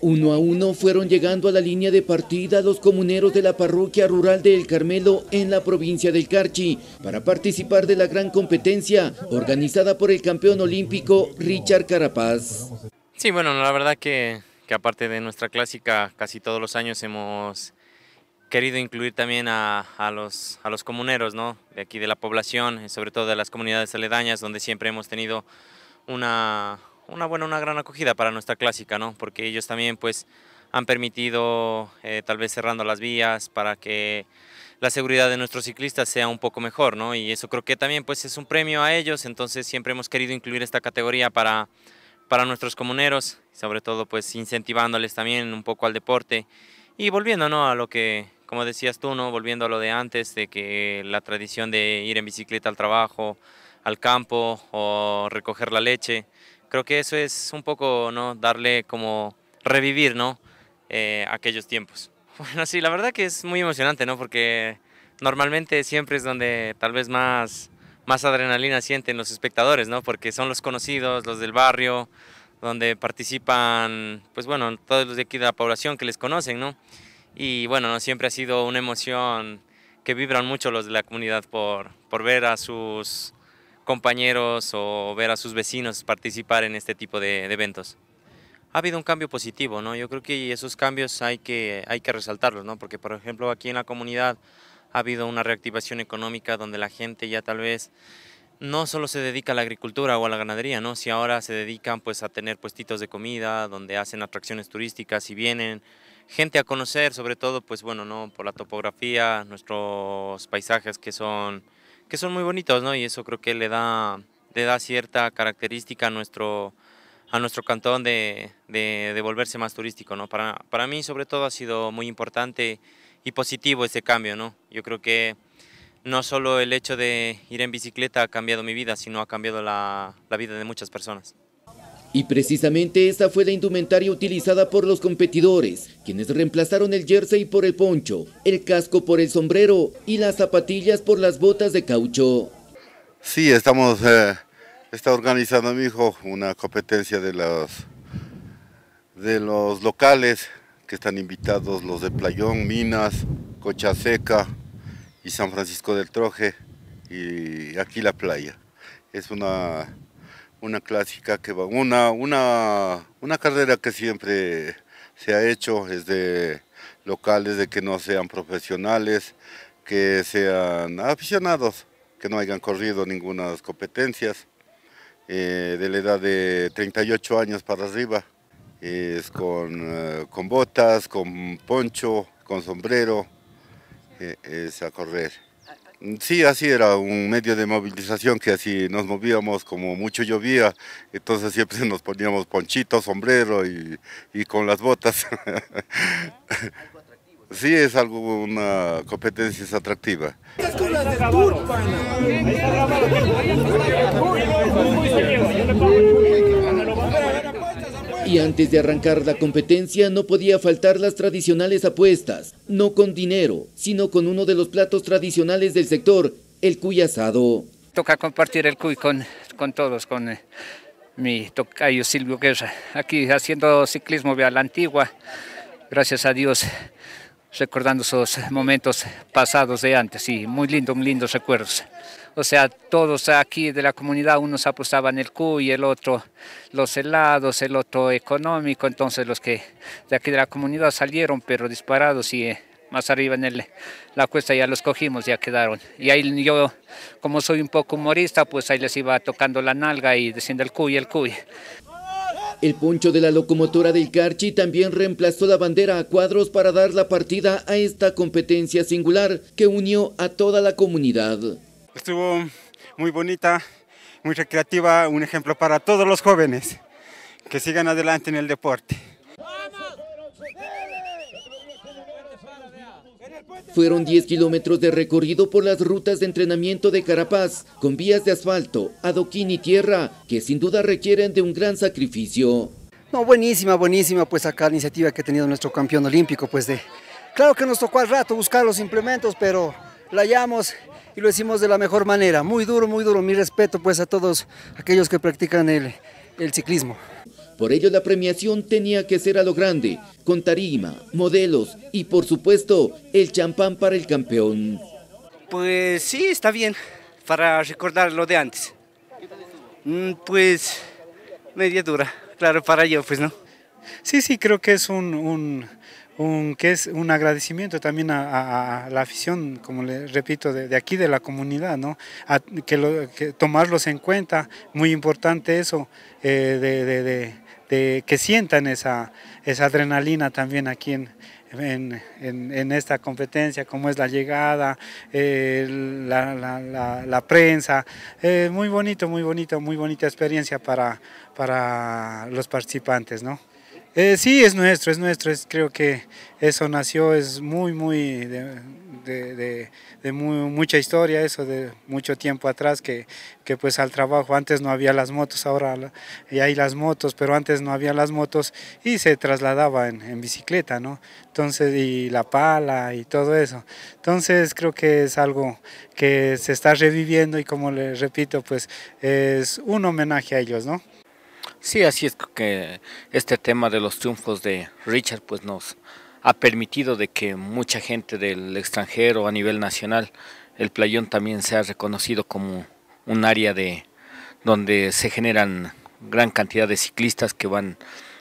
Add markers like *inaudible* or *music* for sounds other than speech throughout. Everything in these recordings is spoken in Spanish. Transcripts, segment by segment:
Uno a uno fueron llegando a la línea de partida los comuneros de la parroquia rural de El Carmelo en la provincia del Carchi para participar de la gran competencia organizada por el campeón olímpico Richard Carapaz. Sí, bueno, la verdad que, que aparte de nuestra clásica, casi todos los años hemos querido incluir también a, los, a los comuneros ¿no? de aquí de la población, sobre todo de las comunidades aledañas, donde siempre hemos tenido una, una buena, una gran acogida para nuestra clásica, ¿no? porque ellos también pues han permitido, eh, tal vez cerrando las vías, para que la seguridad de nuestros ciclistas sea un poco mejor, ¿no? Y eso creo que también pues es un premio a ellos, entonces siempre hemos querido incluir esta categoría para, para nuestros comuneros, sobre todo pues incentivándoles también un poco al deporte y volviendo, ¿no? A lo que, como decías tú, ¿no? Volviendo a lo de antes, de que la tradición de ir en bicicleta al trabajo, al campo o recoger la leche, creo que eso es un poco, ¿no? Darle como revivir, ¿no? Eh, aquellos tiempos. *laughs* Bueno, sí, la verdad que es muy emocionante, ¿no? Porque normalmente siempre es donde tal vez más, más adrenalina sienten los espectadores, ¿no? Porque son los conocidos, los del barrio, donde participan, pues bueno, todos los de aquí de la población que les conocen, ¿no? Y bueno, ¿no? siempre ha sido una emoción que vibran mucho los de la comunidad por, por ver a sus compañeros o ver a sus vecinos participar en este tipo de, eventos. Ha habido un cambio positivo, ¿no? Yo creo que esos cambios hay que, hay que resaltarlos, ¿no? Porque, por ejemplo, aquí en la comunidad ha habido una reactivación económica donde la gente ya tal vez no solo se dedica a la agricultura o a la ganadería, ¿no? Si ahora se dedican pues a tener puestitos de comida, donde hacen atracciones turísticas y vienen gente a conocer, sobre todo pues bueno, ¿no? Por la topografía, nuestros paisajes que son que son muy bonitos, ¿no? Y eso creo que le da, le da cierta característica a nuestro, a nuestro cantón de, de, volverse más turístico, ¿no? Para, para mí, sobre todo, ha sido muy importante y positivo ese cambio, ¿no? Yo creo que no solo el hecho de ir en bicicleta ha cambiado mi vida, sino ha cambiado la, la vida de muchas personas. Y precisamente esta fue la indumentaria utilizada por los competidores, quienes reemplazaron el jersey por el poncho, el casco por el sombrero y las zapatillas por las botas de caucho. Sí, estamos, eh, está organizando mi hijo una competencia de los, de los locales que están invitados, los de Playón, Minas, Cocha Seca y San Francisco del Troje y aquí la playa. Es una una clásica que va, una, una, una carrera que siempre se ha hecho, es de locales, de que no sean profesionales, que sean aficionados, que no hayan corrido ninguna competencias, eh, de la edad de 38 años para arriba, es con, eh, con botas, con poncho, con sombrero, eh, es a correr. Sí, así era un medio de movilización que así nos movíamos como mucho llovía, entonces siempre nos poníamos ponchito, sombrero y, con las botas. *laughs* sí, es algo, una competencia atractiva. Y antes de arrancar la competencia no podía faltar las tradicionales apuestas, no con dinero, sino con uno de los platos tradicionales del sector, el cuy asado. Toca compartir el cuy con, con todos, con eh, mi tocayo Silvio Guerra, aquí haciendo ciclismo a la antigua, gracias a Dios, recordando esos momentos pasados de antes, y muy lindo, muy lindos recuerdos o sea, todos aquí de la comunidad, unos apostaban el cuy, el otro los helados, el otro económico, entonces los que de aquí de la comunidad salieron, pero disparados y eh, más arriba en el, la cuesta ya los cogimos, ya quedaron. Y ahí yo, como soy un poco humorista, pues ahí les iba tocando la nalga y diciendo el cuy, el cuy. El poncho de la locomotora del Carchi también reemplazó la bandera a cuadros para dar la partida a esta competencia singular que unió a toda la comunidad. Estuvo muy bonita, muy recreativa, un ejemplo para todos los jóvenes que sigan adelante en el deporte. Fueron 10 kilómetros de recorrido por las rutas de entrenamiento de Carapaz, con vías de asfalto, adoquín y tierra, que sin duda requieren de un gran sacrificio. No, buenísima, buenísima, pues acá la iniciativa que ha tenido nuestro campeón olímpico, pues de... Claro que nos tocó al rato buscar los implementos, pero la hallamos y lo hicimos de la mejor manera. Muy duro, muy duro. Mi respeto pues a todos aquellos que practican el, el ciclismo. Por ello la premiación tenía que ser a lo grande, con tarima, modelos y por supuesto el champán para el campeón. Pues sí, está bien, para recordar lo de antes. Mm, pues media dura, claro, para yo, pues no. Sí, sí, creo que es un, que es un agradecimiento también a, la afición, como le repito, de, aquí de la comunidad, ¿no? que, tomarlos en cuenta, muy importante eso, eh, de, que sientan esa, esa adrenalina también aquí en, en, esta competencia, como es la llegada, eh, la, prensa. Eh, muy bonito, muy bonito, muy bonita experiencia para, para los participantes, ¿no? Eh, sí, es nuestro, es nuestro, es, creo que eso nació, es muy, muy de, mucha historia, eso de mucho tiempo atrás, que, que, pues al trabajo, antes no había las motos, ahora ya hay las motos, pero antes no había las motos y se trasladaba en, bicicleta, ¿no? Entonces, y la pala y todo eso. Entonces creo que es algo que se está reviviendo y como les repito, pues es un homenaje a ellos, ¿no? Sí, así es que este tema de los triunfos de Richard pues nos ha permitido de que mucha gente del extranjero a nivel nacional, el playón también sea reconocido como un área de donde se generan gran cantidad de ciclistas que van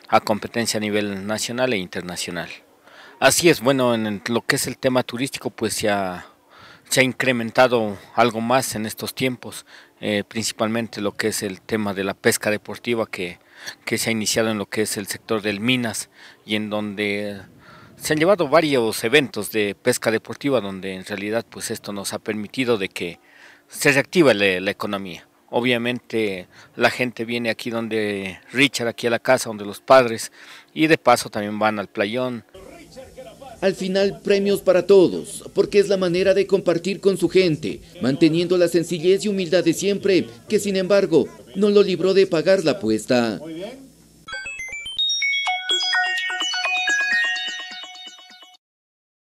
a competencia a nivel nacional e internacional. Así es, bueno, en lo que es el tema turístico pues ha, se ha incrementado algo más en estos tiempos. Eh, principalmente lo que es el tema de la pesca deportiva que, que se ha iniciado en lo que es el sector del Minas y en donde se han llevado varios eventos de pesca deportiva donde en realidad pues esto nos ha permitido de que se reactive la, la economía. Obviamente la gente viene aquí donde Richard, aquí a la casa, donde los padres, y de paso también van al playón, al final, premios para todos, porque es la manera de compartir con su gente, manteniendo la sencillez y humildad de siempre, que sin embargo no lo libró de pagar la apuesta.